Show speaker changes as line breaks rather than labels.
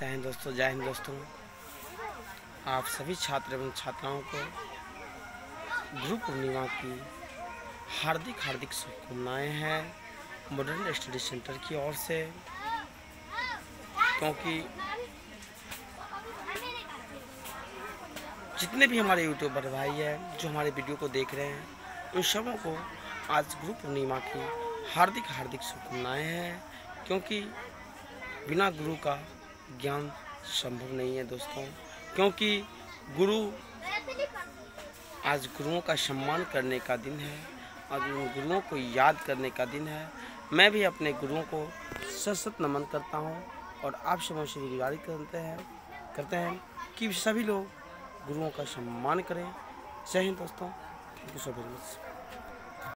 जय हिंद दोस्तों, जय हिंद दोस्तों। आप सभी छात्र एवं छात्राओं को गुरु पूर्णिमा की हार्दिक हार्दिक शुभकामनाएँ हैं मॉडर्न स्टडी सेंटर की ओर से। क्योंकि जितने भी हमारे यूट्यूबर भाई हैं, जो हमारे वीडियो को देख रहे हैं, उन सबों को आज गुरु पूर्णिमा की हार्दिक हार्दिक शुभकामनाएँ हैं। क्योंकि बिना गुरु का ज्ञान संभव नहीं है दोस्तों, क्योंकि गुरु आज गुरुओं का सम्मान करने का दिन है और उन गुरुओं को याद करने का दिन है। मैं भी अपने गुरुओं को सशत नमन करता हूँ और आप सबों से गुजारिश करते हैं करते हैं कि सभी लोग गुरुओं का सम्मान करें। जय हिंद दोस्तों, thank you so very much.